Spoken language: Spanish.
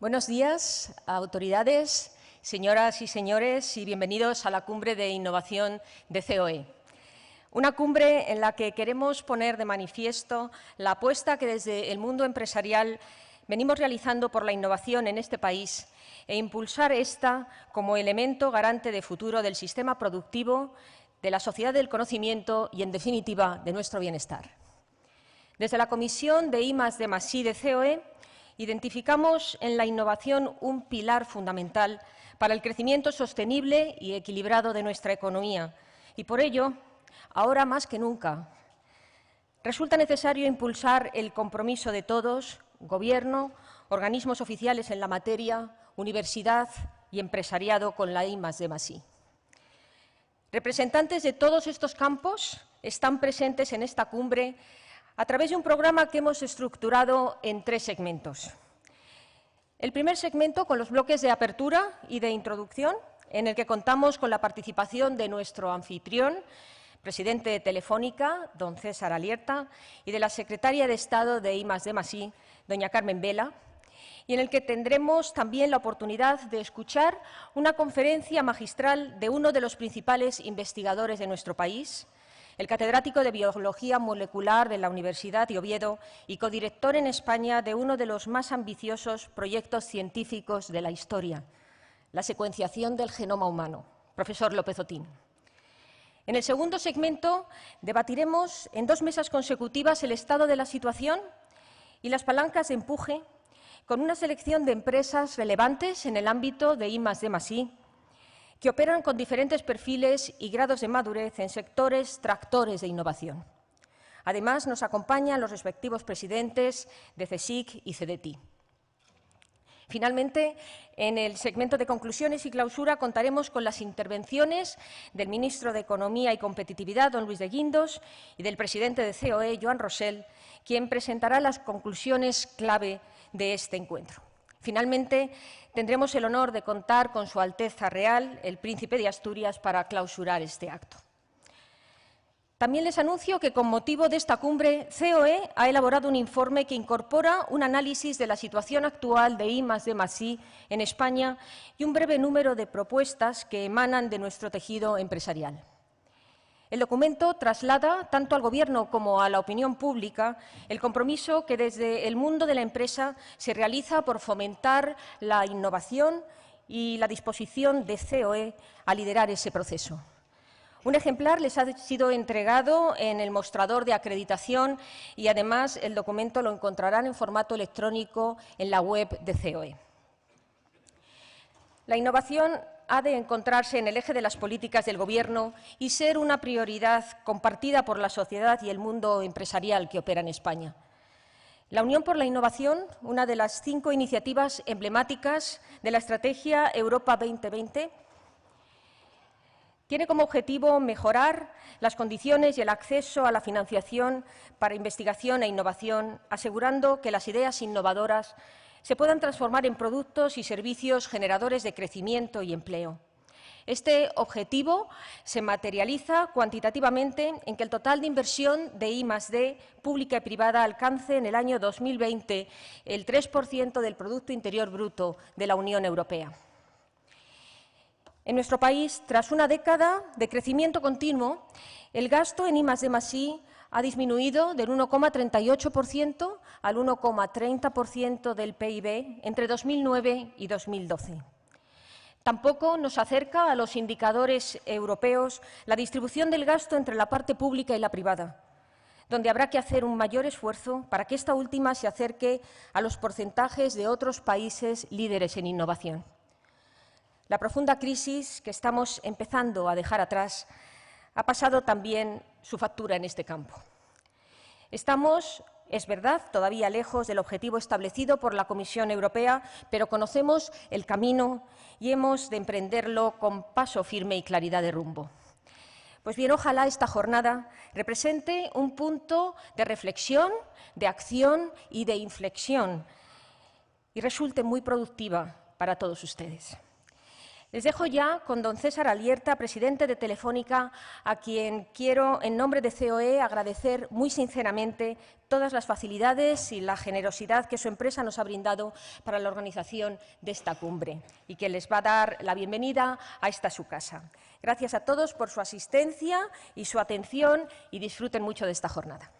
Buenos días, autoridades, señoras y señores, y bienvenidos a la cumbre de innovación de COE. Una cumbre en la que queremos poner de manifiesto la apuesta que desde el mundo empresarial venimos realizando por la innovación en este país e impulsar esta como elemento garante de futuro del sistema productivo, de la sociedad del conocimiento y, en definitiva, de nuestro bienestar. Desde la Comisión de I de Masí de COE identificamos en la innovación un pilar fundamental para el crecimiento sostenible y equilibrado de nuestra economía y, por ello, ahora más que nunca, resulta necesario impulsar el compromiso de todos, Gobierno, organismos oficiales en la materia, universidad y empresariado con la I de. Representantes de todos estos campos están presentes en esta cumbre a través de un programa que hemos estructurado en tres segmentos. El primer segmento con los bloques de apertura y de introducción, en el que contamos con la participación de nuestro anfitrión, presidente de Telefónica, don César Alierta, y de la secretaria de Estado de I de Masí, doña Carmen Vela, y en el que tendremos también la oportunidad de escuchar una conferencia magistral de uno de los principales investigadores de nuestro país, el catedrático de Biología Molecular de la Universidad de Oviedo y codirector en España de uno de los más ambiciosos proyectos científicos de la historia, la secuenciación del genoma humano, profesor López Otín. En el segundo segmento debatiremos en dos mesas consecutivas el estado de la situación y las palancas de empuje con una selección de empresas relevantes en el ámbito de I D que operan con diferentes perfiles y grados de madurez en sectores tractores de innovación. Además, nos acompañan los respectivos presidentes de CSIC y CDTI. Finalmente, en el segmento de conclusiones y clausura contaremos con las intervenciones del ministro de Economía y Competitividad, don Luis de Guindos, y del presidente de COE, Joan Rosell, quien presentará las conclusiones clave de este encuentro. Finalmente, tendremos el honor de contar con Su Alteza Real, el Príncipe de Asturias, para clausurar este acto. También les anuncio que, con motivo de esta cumbre, COE ha elaborado un informe que incorpora un análisis de la situación actual de I de en España y un breve número de propuestas que emanan de nuestro tejido empresarial. El documento traslada tanto al Gobierno como a la opinión pública el compromiso que desde el mundo de la empresa se realiza por fomentar la innovación y la disposición de COE a liderar ese proceso. Un ejemplar les ha sido entregado en el mostrador de acreditación y además el documento lo encontrarán en formato electrónico en la web de COE. La innovación ha de encontrarse en el eje de las políticas del Gobierno y ser una prioridad compartida por la sociedad y el mundo empresarial que opera en España. La Unión por la Innovación, una de las cinco iniciativas emblemáticas de la Estrategia Europa 2020, tiene como objetivo mejorar las condiciones y el acceso a la financiación para investigación e innovación, asegurando que las ideas innovadoras se puedan transformar en productos y servicios generadores de crecimiento y empleo. Este objetivo se materializa cuantitativamente en que el total de inversión de I D pública y privada alcance en el año 2020 el 3% del Producto Interior Bruto de la Unión Europea. En nuestro país, tras una década de crecimiento continuo, el gasto en I D ha disminuido del 1,38% al 1,30% del PIB entre 2009 y 2012. Tampoco nos acerca a los indicadores europeos la distribución del gasto entre la parte pública y la privada, donde habrá que hacer un mayor esfuerzo para que esta última se acerque a los porcentajes de otros países líderes en innovación. La profunda crisis que estamos empezando a dejar atrás ha pasado también su factura en este campo. Estamos, es verdad, todavía lejos del objetivo establecido por la Comisión Europea, pero conocemos el camino y hemos de emprenderlo con paso firme y claridad de rumbo. Pues bien, ojalá esta jornada represente un punto de reflexión, de acción y de inflexión y resulte muy productiva para todos ustedes. Les dejo ya con don César Alierta, presidente de Telefónica, a quien quiero, en nombre de COE, agradecer muy sinceramente todas las facilidades y la generosidad que su empresa nos ha brindado para la organización de esta cumbre y que les va a dar la bienvenida a esta su casa. Gracias a todos por su asistencia y su atención y disfruten mucho de esta jornada.